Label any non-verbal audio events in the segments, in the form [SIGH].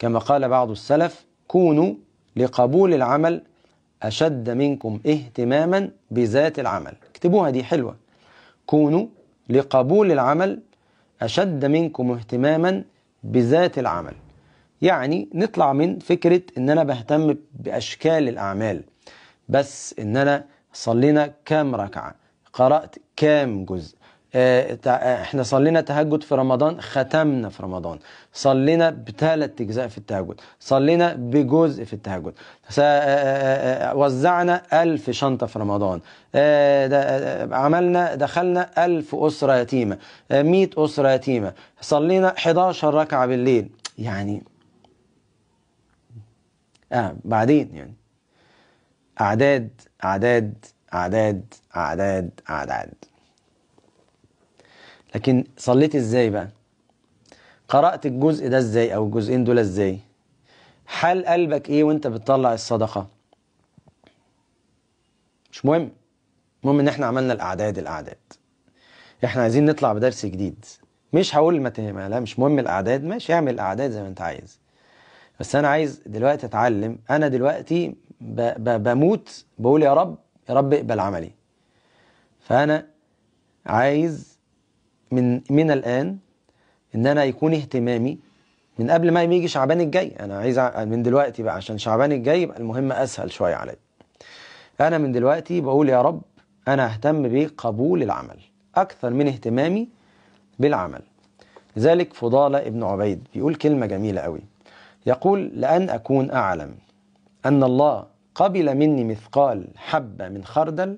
كما قال بعض السلف كونوا لقبول العمل أشد منكم اهتماما بذات العمل. اكتبوها دي حلوة. كونوا لقبول العمل أشد منكم اهتماما بذات العمل. يعني نطلع من فكرة إن أنا بهتم بأشكال الأعمال بس إن أنا صلينا كام ركعة قرأت كام جزء إحنا صلينا تهجد في رمضان ختمنا في رمضان. صلينا بثلاث أجزاء في التهجد. صلينا بجزء في التهجد. آه وزعنا ألف شنطة في رمضان. عملنا دخلنا ألف أسرة يتيمة. مئة أسرة يتيمة. صلينا 11 ركعة بالليل. يعني آه بعدين يعني. أعداد أعداد أعداد أعداد أعداد. لكن صليت إزاي بقى؟ قرأت الجزء ده إزاي أو الجزئين دول إزاي؟ حال قلبك إيه وأنت بتطلع الصدقة؟ مش مهم. المهم إن إحنا عملنا الأعداد الأعداد. إحنا عايزين نطلع بدرس جديد. مش هقول ما لا مش مهم الأعداد. ماشي اعمل الأعداد زي ما أنت عايز. بس أنا عايز دلوقتي أتعلم. أنا دلوقتي ب ب بموت بقول يا رب يا رب اقبل عملي. فأنا عايز من من الآن إن أنا يكون اهتمامي من قبل ما يجي شعبان الجاي. أنا عايز من دلوقتي بقى عشان شعبان الجاي يبقى المهم أسهل شوية عليا. أنا من دلوقتي بقول يا رب أنا أهتم بقبول العمل أكثر من اهتمامي بالعمل. لذلك فضالة ابن عبيد بيقول كلمة جميلة قوي يقول لأن أكون أعلم أن الله قبل مني مثقال حبة من خردل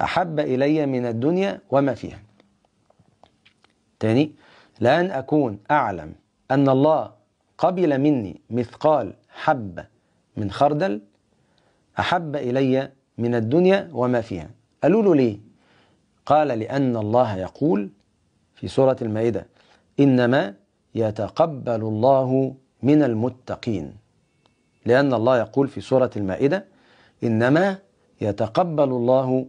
أحب إلي من الدنيا وما فيها. تاني لأن أكون أعلم أن الله قبل مني مثقال حبة من خردل أحب إلي من الدنيا وما فيها. قالوا له ليه؟ قال لأن الله يقول في سورة المائدة إنما يتقبل الله من المتقين. لأن الله يقول في سورة المائدة إنما يتقبل الله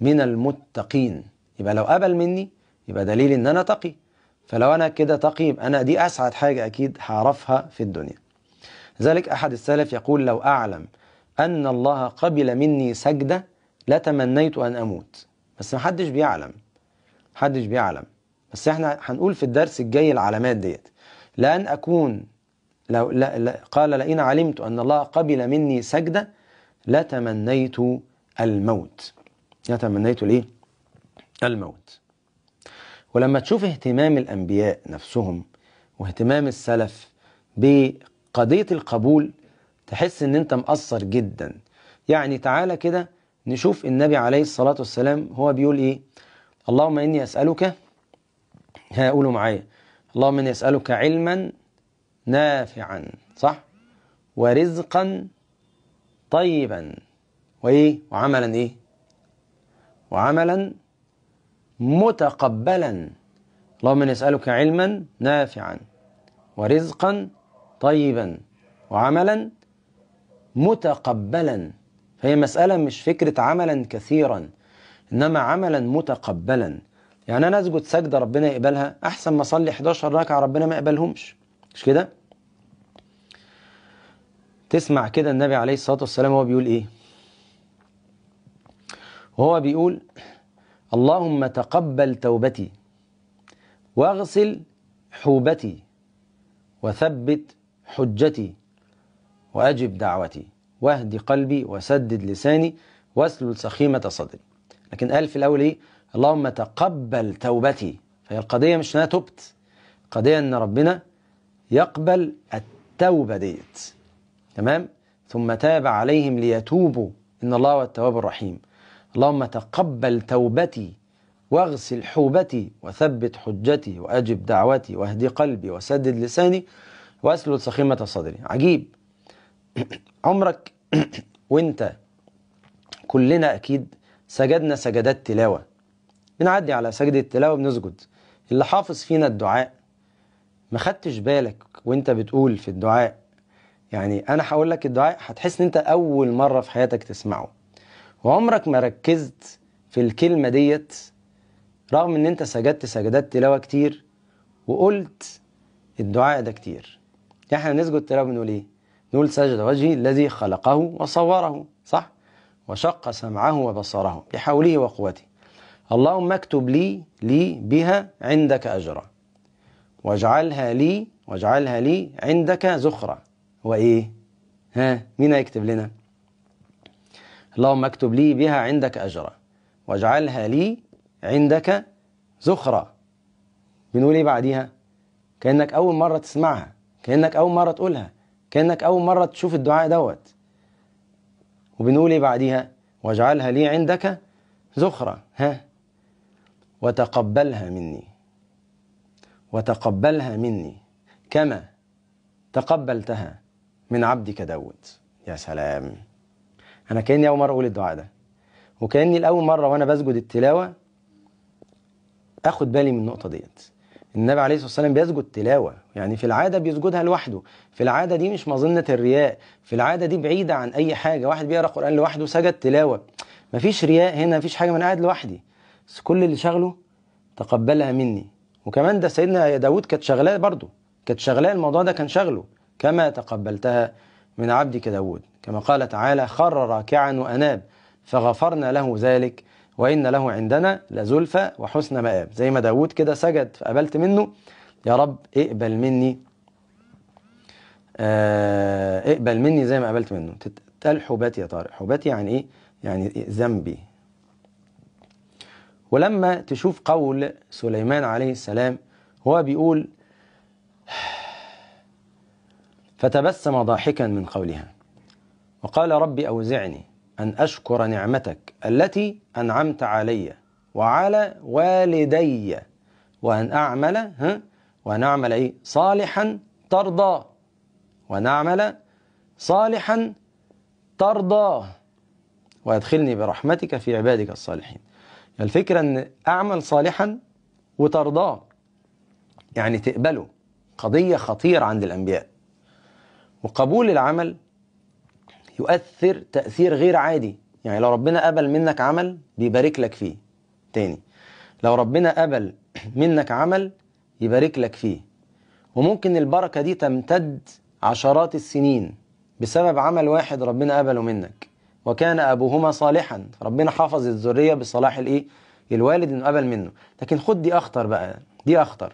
من المتقين. يبقى لو قبل مني يبقى دليل إن أنا تقي. فلو أنا كده تقي يبقى أنا دي أسعد حاجة أكيد هعرفها في الدنيا. ذلك أحد السلف يقول لو أعلم أن الله قبل مني سجدة لتمنيت أن أموت. بس محدش بيعلم. محدش بيعلم. بس إحنا هنقول في الدرس الجاي العلامات ديت. لأن أكون لو لا لا قال لئن علمت أن الله قبل مني سجدة لتمنيت الموت. لتمنيت ليه؟ الموت. ولما تشوف اهتمام الأنبياء نفسهم واهتمام السلف بقضية القبول تحس إن أنت مقصر جدا. يعني تعالى كده نشوف النبي عليه الصلاة والسلام هو بيقول إيه؟ اللهم إني أسألك هقولوا معايا اللهم إني أسألك علما نافعا صح؟ ورزقا طيبا. وإيه؟ وعملا إيه؟ وعملا متقبلا اللهم اني اسالك علما نافعا ورزقا طيبا وعملا متقبلا فهي مسألة مش فكرة عملا كثيرا إنما عملا متقبلا يعني أنا أسجد سجدة ربنا يقبلها أحسن ما أصلي 11 ركعة ربنا ما يقبلهمش مش كده؟ تسمع كده النبي عليه الصلاة والسلام هو بيقول إيه؟ وهو بيقول اللهم تقبل توبتي واغسل حوبتي وثبت حجتي وأجب دعوتي واهد قلبي وسدد لساني واسلل سخيمة صدري. لكن قال في الأول إيه؟ اللهم تقبل توبتي. فهي القضية مش أنا تبت. القضية أن ربنا يقبل التوبة ديت. تمام؟ ثم تاب عليهم ليتوبوا إن الله هو التواب الرحيم. اللهم تقبل توبتي واغسل حوبتي وثبت حجتي وأجب دعوتي واهدي قلبي وسدد لساني وأسلل سخيمة صدري. عجيب. [CLEARS THROAT] عمرك [CLEARS THROAT] وانت كلنا أكيد سجدنا سجدات تلاوة. بنعدي على سجدة التلاوة بنسجد اللي حافظ فينا الدعاء ما خدتش بالك وانت بتقول في الدعاء؟ يعني أنا هقول لك الدعاء هتحس إن أنت أول مرة في حياتك تسمعه. وعمرك ما ركزت في الكلمة ديت رغم إن أنت سجدت سجدات تلاوة كتير وقلت الدعاء ده كتير. إحنا نسجد تلاوة بنقول إيه؟ نقول سجد وجهي الذي خلقه وصوره صح؟ وشق سمعه وبصره بحوله وقوته. اللهم اكتب لي لي بها عندك أجرا. واجعلها لي واجعلها لي عندك زخرة وإيه ها؟ مين هيكتب لنا؟ اللهم اكتب لي بها عندك أجرا واجعلها لي عندك زخرة بنقول إيه بعديها؟ كأنك أول مرة تسمعها كأنك أول مرة تقولها كأنك أول مرة تشوف الدعاء دوت. وبنقول إيه بعديها؟ واجعلها لي عندك زخرة ها؟ وتقبلها مني. وتقبلها مني. كما تقبلتها من عبدك داود. يا سلام. أنا كأني أول مرة أقول الدعاء ده. وكأني لأول مرة وأنا بسجد التلاوة أخد بالي من النقطة ديت. النبي عليه الصلاة والسلام بيسجد تلاوة. يعني في العادة بيسجدها لوحده. في العادة دي مش مظنة الرياء. في العادة دي بعيدة عن أي حاجة. واحد بيقرأ قرآن لوحده سجد تلاوة. مفيش رياء هنا مفيش حاجة من قاعد لوحدي. بس كل اللي شغله تقبلها مني. وكمان ده سيدنا داود كانت شغلاه برضه. كانت شغلاه الموضوع ده كان شغله. كما تقبلتها من عبدك داود. كما قال تعالى خر راكعا وأناب فغفرنا له ذلك وإن له عندنا لزلفى وحسن مآب. زي ما داود كده سجد فقبلت منه يا رب اقبل مني. آه اقبل مني زي ما قبلت منه. تتقال حباتي يا طارق. حباتي يعني إيه؟ يعني ذنبي. ولما تشوف قول سليمان عليه السلام هو بيقول فتبسم ضاحكا من قولها. وقال رب أوزعني أن أشكر نعمتك التي أنعمت علي وعلى والدي وأن أعمل ها وأن أعمل إيه؟ صالحا ترضى. وأن أعمل صالحا ترضاه وأدخلني برحمتك في عبادك الصالحين. الفكرة أن أعمل صالحا وترضاه يعني تقبله. قضية خطيرة عند الأنبياء. وقبول العمل يؤثر تأثير غير عادي. يعني لو ربنا قبل منك عمل بيبارك لك فيه. تاني لو ربنا قبل [CLEARS THROAT] منك عمل يبارك لك فيه. وممكن البركة دي تمتد عشرات السنين بسبب عمل واحد ربنا قبله منك. وكان أبوهما صالحا. ربنا حافظ الذرية بصلاح الإيه؟ الوالد إنه قبل منه. لكن خد دي أخطر بقى. دي أخطر.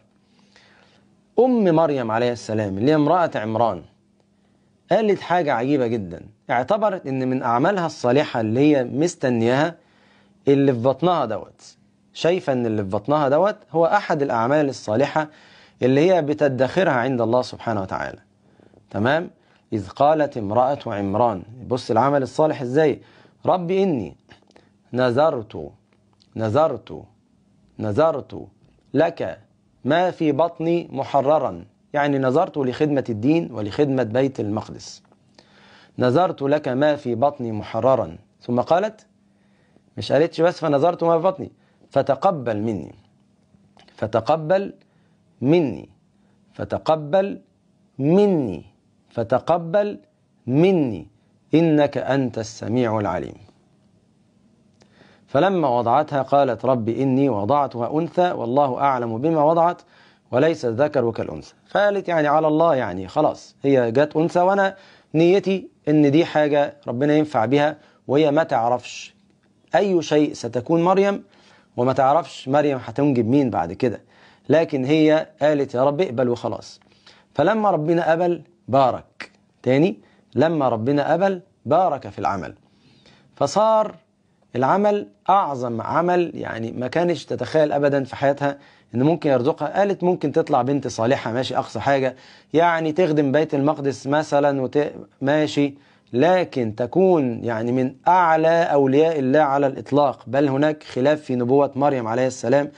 أم مريم عليه السلام اللي هي امرأة عمران قالت حاجة عجيبة جدا. اعتبرت إن من أعمالها الصالحة اللي هي مستنياها اللي في بطنها دوت. شايفة إن اللي في بطنها دوت هو أحد الأعمال الصالحة اللي هي بتدخرها عند الله سبحانه وتعالى. تمام؟ إذ قالت امرأة عمران بص العمل الصالح إزاي؟ رب إني نذرت نذرت نذرت لك ما في بطني محررا. يعني نظرت لخدمة الدين ولخدمة بيت المقدس. نظرت لك ما في بطني محررا. ثم قالت مش قالتش بس فنظرت ما في بطني. فتقبل مني. فتقبل مني. فتقبل مني. فتقبل مني. إنك أنت السميع العليم. فلما وضعتها قالت رب إني وضعتها أنثى والله أعلم بما وضعت وليس الذكر كالأنثى. فقالت يعني على الله يعني خلاص هي جت أنثى وأنا نيتي إن دي حاجة ربنا ينفع بها وهي ما تعرفش أي شيء ستكون مريم وما تعرفش مريم هتنجب مين بعد كده. لكن هي قالت يا رب اقبل وخلاص. فلما ربنا قبل بارك. تاني لما ربنا قبل بارك في العمل. فصار العمل أعظم عمل يعني ما كانش تتخيل أبدا في حياتها إن ممكن يرزقها. قالت ممكن تطلع بنت صالحة ماشي أقصى حاجة. يعني تخدم بيت المقدس مثلا وت... ماشي. لكن تكون يعني من أعلى أولياء الله على الإطلاق. بل هناك خلاف في نبوة مريم عليه السلام.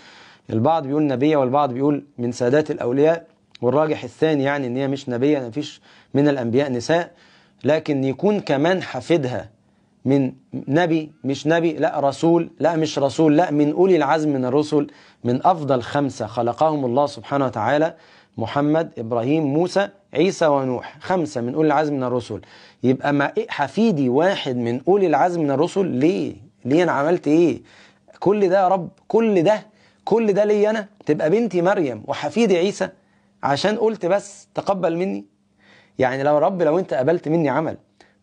البعض بيقول نبية والبعض بيقول من سادات الأولياء. والراجح الثاني يعني إن هي مش نبية ما فيش من الأنبياء نساء. لكن يكون كمان حفيدها من نبي مش نبي لا رسول لا مش رسول لا من أولي العزم من الرسل من أفضل خمسة خلقهم الله سبحانه وتعالى محمد إبراهيم موسى عيسى ونوح. خمسة من أولي العزم من الرسل. يبقى ما إيه حفيدي واحد من أولي العزم من الرسل؟ ليه؟ ليه أنا عملت إيه؟ كل ده يا رب كل ده كل ده ليه أنا؟ تبقى بنتي مريم وحفيدي عيسى؟ عشان قلت بس تقبل مني؟ يعني لو رب لو أنت قبلت مني عمل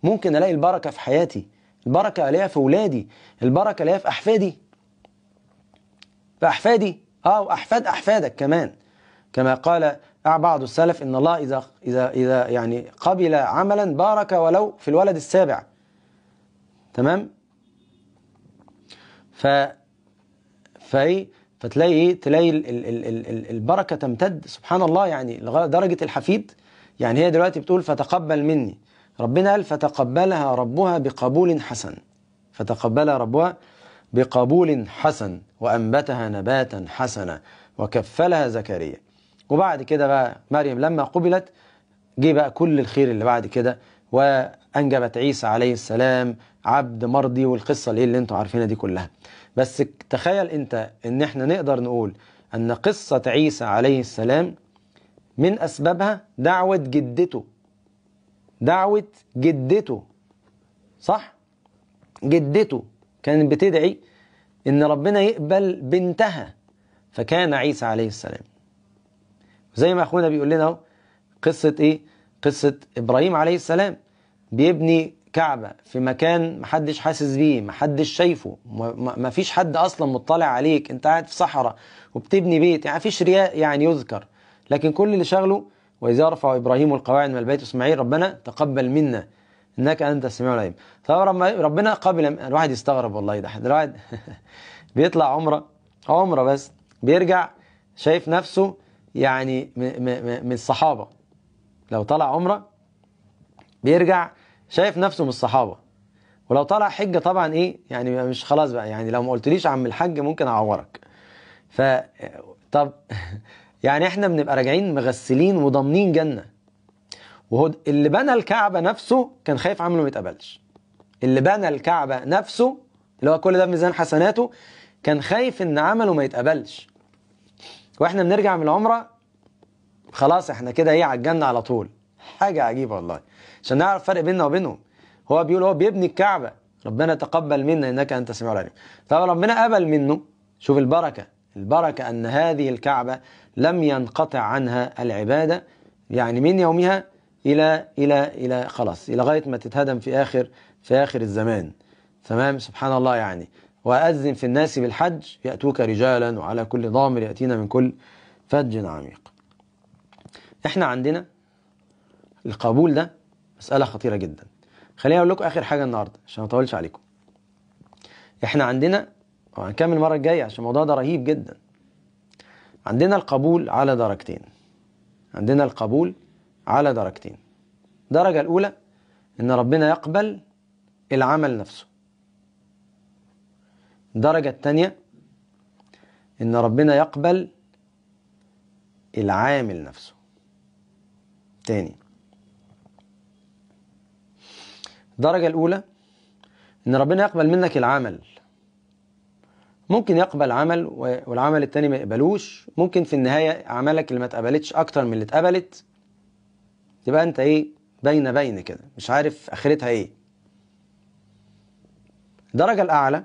ممكن ألاقي البركة في حياتي. البركة الاقيها في اولادي البركة الاقيها في أحفادي. في أحفادي. آه وأحفاد أحفادك كمان. كما قال بعض السلف إن الله إذا إذا إذا يعني قبل عملا بارك ولو في الولد السابع. تمام؟ ف فايه فتلاقي إيه؟ تلاقي ال ال ال البركة تمتد. سبحان الله يعني لغايه درجة الحفيد. يعني هي دلوقتي بتقول فتقبل مني. ربنا قال فتقبلها ربها بقبول حسن. فتقبلها ربها بقبول حسن وأنبتها نباتا حسنا وكفلها زكريا. وبعد كده بقى مريم لما قبلت جه بقى كل الخير اللي بعد كده وأنجبت عيسى عليه السلام عبد مرضي والقصة اللي, اللي أنتوا عارفينها دي كلها. بس تخيل انت ان إحنا نقدر نقول ان قصة عيسى عليه السلام من أسبابها دعوة جدته دعوة جدته صح؟ جدته كانت بتدعي إن ربنا يقبل بنتها فكان عيسى عليه السلام. زي ما أخونا بيقول لنا قصة إيه؟ قصة إبراهيم عليه السلام بيبني كعبة في مكان محدش حاسس بيه محدش شايفه ما فيش حد أصلا مطلع عليك أنت قاعد في صحراء وبتبني بيت يعني فيش رياء يعني يذكر. لكن كل اللي شغله وإذا رفع إبراهيم القواعد من البيت إسماعيل ربنا تقبل منا إنك أنت السميع العليم. طبعا ربنا قبل الواحد يستغرب والله ده. [LAUGHS] الواحد [LAUGHS] بيطلع عمرة عمرة بس بيرجع شايف نفسه يعني من الصحابة. لو طلع عمرة بيرجع شايف نفسه من الصحابة. ولو طلع حجة طبعا إيه يعني مش خلاص بقى. يعني لو ما قلتليش عم الحج ممكن أعورك. ف طب [LAUGHS] يعني إحنا بنبقى راجعين مغسلين وضامنين جنة. وهو اللي بنى الكعبة نفسه كان خايف عمله ما يتقبلش. اللي بنى الكعبة نفسه اللي هو كل ده بميزان حسناته كان خايف إن عمله ما يتقبلش. وإحنا بنرجع من العمرة خلاص إحنا كده إيه على الجنة على طول. حاجة عجيبة والله. عشان نعرف الفرق بيننا وبينهم. هو بيقول هو بيبني الكعبة. ربنا تقبل منا إنك أنت السميع العليم. طب ربنا قبل منه. شوف البركة. البركة أن هذه الكعبة لم ينقطع عنها العبادة. يعني من يومها إلى إلى إلى خلاص إلى غاية ما تتهدم في آخر في آخر الزمان. تمام؟ سبحان الله يعني. وأذن في الناس بالحج يأتوك رجالا وعلى كل ضامر يأتينا من كل فج عميق. إحنا عندنا القبول ده مسألة خطيرة جدا. خليني أقول لكم آخر حاجة النهاردة عشان ما أطولش عليكم. إحنا عندنا وهنكمل المرة الجاية عشان الموضوع ده رهيب جدا. عندنا القبول على درجتين. عندنا القبول على درجتين. الدرجة الأولى إن ربنا يقبل العمل نفسه. الدرجة الثانية إن ربنا يقبل العامل نفسه. تاني. الدرجة الأولى إن ربنا يقبل منك العمل. ممكن يقبل عمل والعمل التاني ما يقبلوش. ممكن في النهاية أعمالك اللي ما اتقبلتش أكتر من اللي اتقبلت تبقى أنت إيه؟ بين بين كده. مش عارف آخرتها إيه. الدرجة الأعلى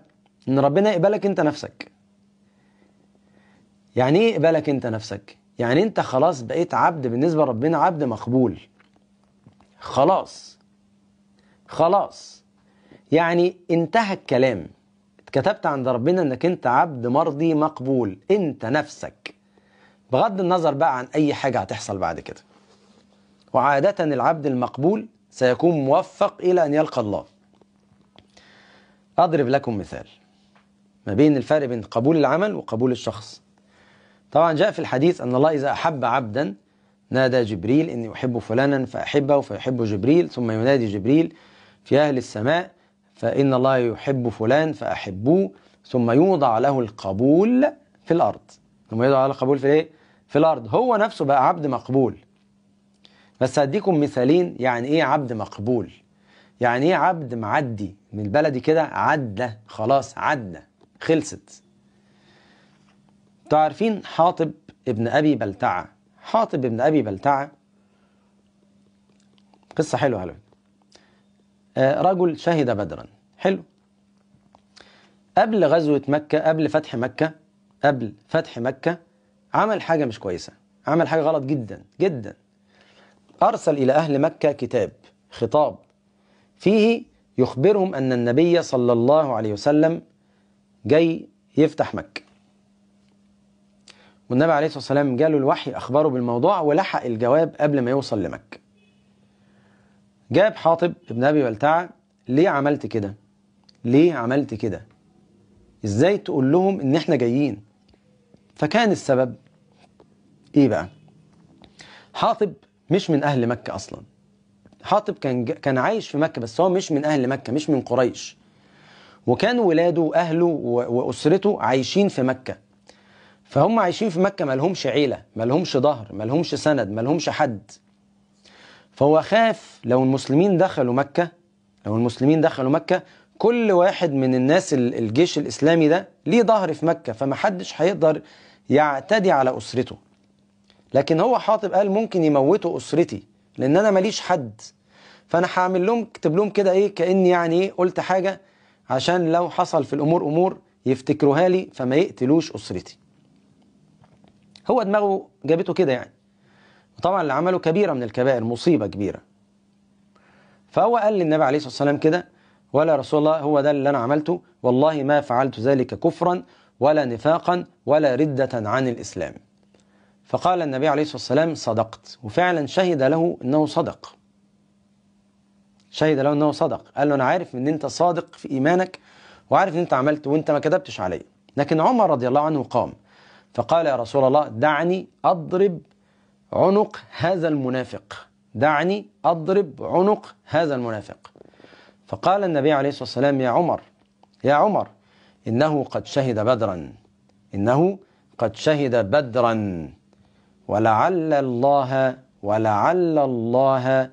إن ربنا يقبلك أنت نفسك. يعني إيه يقبلك أنت نفسك؟ يعني أنت خلاص بقيت عبد بالنسبة لربنا عبد مقبول. خلاص. خلاص. يعني انتهى الكلام. اتكتبت عند ربنا إنك أنت عبد مرضي مقبول. أنت نفسك. بغض النظر بقى عن أي حاجة هتحصل بعد كده. وعادة العبد المقبول سيكون موفق إلى أن يلقى الله. أضرب لكم مثال. ما بين الفرق بين قبول العمل وقبول الشخص. طبعا جاء في الحديث أن الله إذا أحب عبدا نادى جبريل إني أحب فلانا فأحبه فيحب جبريل ثم ينادي جبريل في أهل السماء فإن الله يحب فلان فأحبوه ثم يوضع له القبول في الأرض. ثم يوضع له القبول في إيه؟ في الأرض. هو نفسه بقى عبد مقبول. بس هديكم مثالين يعني إيه عبد مقبول؟ يعني إيه عبد معدي من البلدي كده؟ عدى خلاص عدى خلصت. تعرفين حاطب ابن أبي بلتعة؟ حاطب ابن أبي بلتعة. قصة حلوة حلوة رجل شهد بدرا. حلو. قبل غزوة مكة قبل فتح مكة قبل فتح مكة عمل حاجة مش كويسة. عمل حاجة غلط جدا جدا. أرسل إلى أهل مكة كتاب خطاب. فيه يخبرهم أن النبي صلى الله عليه وسلم جاي يفتح مكة. والنبي عليه الصلاة والسلام جاله الوحي أخبره بالموضوع ولحق الجواب قبل ما يوصل لمكة. جاب حاطب ابن أبي بلتعة ليه عملت كده؟ ليه عملت كده؟ إزاي تقول لهم إن إحنا جايين؟ فكان السبب إيه بقى؟ حاطب مش من أهل مكة أصلا. حاطب كان كان عايش في مكة بس هو مش من أهل مكة مش من قريش. وكان ولاده واهله وأسرته عايشين في مكة. فهم عايشين في مكة مالهمش عيلة مالهمش ظهر مالهمش سند مالهمش حد. فهو خاف لو المسلمين دخلوا مكة لو المسلمين دخلوا مكة كل واحد من الناس الجيش الإسلامي ده ليه ظهر في مكة فمحدش هيقدر يعتدي على أسرته. لكن هو حاطب قال ممكن يموتوا أسرتي لأن أنا ماليش حد. فأنا هعمل لهم اكتب لهم كده إيه كأني يعني إيه قلت حاجة عشان لو حصل في الأمور أمور يفتكروها لي فما يقتلوش أسرتي. هو دماغه جابته كده يعني. وطبعا اللي عمله كبيرة من الكبائر مصيبة كبيرة. فهو قال للنبي عليه الصلاة والسلام كده ولا رسول الله هو ده اللي أنا عملته والله ما فعلت ذلك كفرا ولا نفاقا ولا ردة عن الإسلام. فقال النبي عليه الصلاة والسلام صدقت. وفعلا شهد له أنه صدق. شهد له أنه صدق. قال له أنا عارف أن أنت صادق في إيمانك وعارف أن أنت عملت وأنت ما كذبتش علي. لكن عمر رضي الله عنه قام فقال يا رسول الله دعني أضرب عنق هذا المنافق. دعني أضرب عنق هذا المنافق. فقال النبي عليه الصلاة والسلام يا عمر يا عمر إنه قد شهد بدرا إنه قد شهد بدرا ولعل الله ولعل الله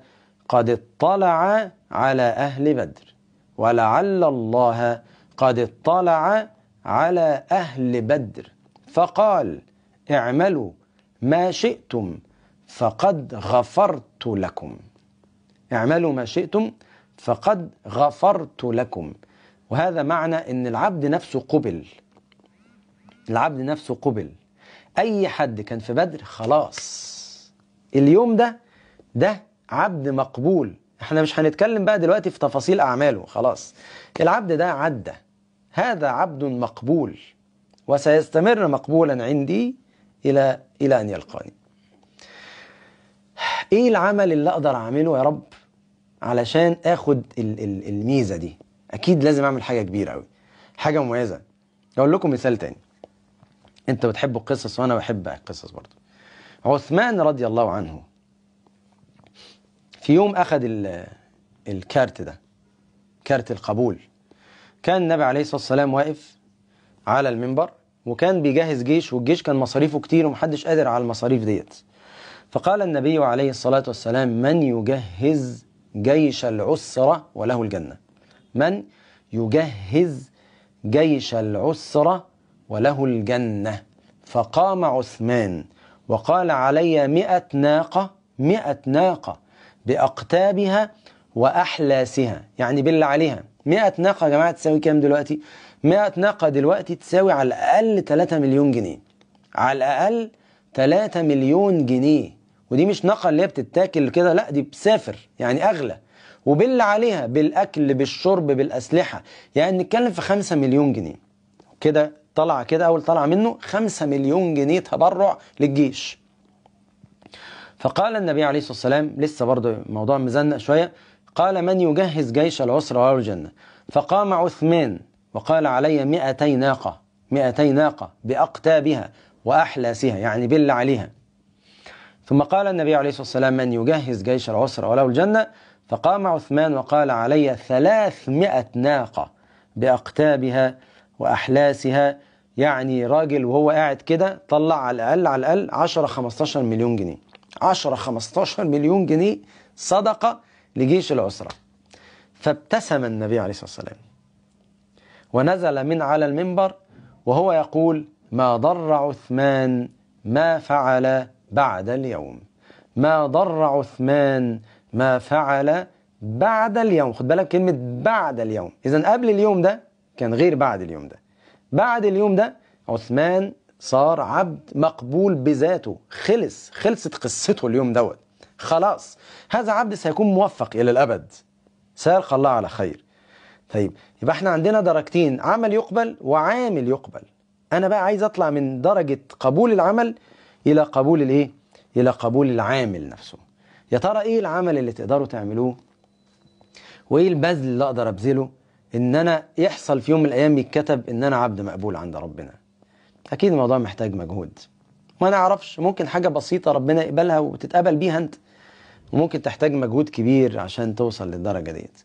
قد اطلع على أهل بدر ولعل الله قد اطلع على أهل بدر. فقال اعملوا ما شئتم فقد غفرت لكم. اعملوا ما شئتم فقد غفرت لكم. وهذا معنى إن العبد نفسه قبل. العبد نفسه قبل. أي حد كان في بدر خلاص. اليوم ده ده عبد مقبول. إحنا مش هنتكلم بقى دلوقتي في تفاصيل أعماله خلاص. العبد ده عدى هذا عبد مقبول. وسيستمر مقبولا عندي إلى إلى أن يلقاني. إيه العمل اللي أقدر أعمله يا رب علشان آخد ال ال الميزة دي؟ أكيد لازم أعمل حاجة كبيرة قوي حاجة مميزة. أقول لكم مثال تاني. أنت بتحب القصص وأنا بحب القصص برضه. عثمان رضي الله عنه في يوم أخذ الكارت ده كارت القبول. كان النبي عليه الصلاة والسلام واقف على المنبر وكان بيجهز جيش والجيش كان مصاريفه كتير ومحدش قادر على المصاريف ديت. فقال النبي عليه الصلاة والسلام من يجهز جيش العسرة وله الجنة. من يجهز جيش العسرة وله الجنة. فقام عثمان وقال علي مئة ناقة مئة ناقة بأقتابها وأحلاسها يعني بالله عليها. مئة ناقة يا جماعة تساوي كام دلوقتي؟ 100 ناقة دلوقتي تساوي على الأقل 3 مليون جنيه. على الأقل 3 مليون جنيه. ودي مش ناقة اللي هي بتتاكل كده لا دي بسافر يعني أغلى. وبالله عليها بالأكل بالشرب بالأسلحة. يعني نتكلم في 5 مليون جنيه. كده طلع كده أول طلع منه 5 مليون جنيه تبرع للجيش. فقال النبي عليه الصلاة والسلام لسه برضه موضوع مزنق شوية قال من يجهز جيش العسرة وله الجنة؟ فقام عثمان وقال علي مئتي ناقة مئتي ناقة بأقتابها وأحلاسها. يعني بل عليها. ثم قال النبي عليه الصلاة والسلام من يجهز جيش العسرة وله الجنة؟ فقام عثمان وقال علي ثلاثمائة ناقة بأقتابها وأحلاسها. يعني راجل وهو قاعد كده طلع على الأقل على الأقل 10 15 مليون جنيه. 10 15 مليون جنيه صدقة لجيش العسرة. فابتسم النبي عليه الصلاة والسلام. ونزل من على المنبر وهو يقول ما ضر عثمان ما فعل بعد اليوم. ما ضر عثمان ما فعل بعد اليوم. خد بالك كلمة بعد اليوم. إذا قبل اليوم ده كان غير بعد اليوم ده. بعد اليوم ده عثمان صار عبد مقبول بذاته. خلص خلصت قصته اليوم دوت. خلاص هذا عبد سيكون موفق إلى الأبد. سيلقى الله على خير. طيب يبقى إحنا عندنا درجتين. عمل يقبل وعامل يقبل. أنا بقى عايز أطلع من درجة قبول العمل إلى قبول الإيه؟ إلى قبول العامل نفسه. يا ترى إيه العمل اللي تقدروا تعملوه؟ وإيه البذل اللي أقدر أبذله إن أنا يحصل في يوم من الأيام يتكتب إن أنا عبد مقبول عند ربنا؟ أكيد الموضوع محتاج مجهود. ما نعرفش ممكن حاجة بسيطة ربنا يقبلها وتتقبل بيها أنت. وممكن تحتاج مجهود كبير عشان توصل للدرجة ديت.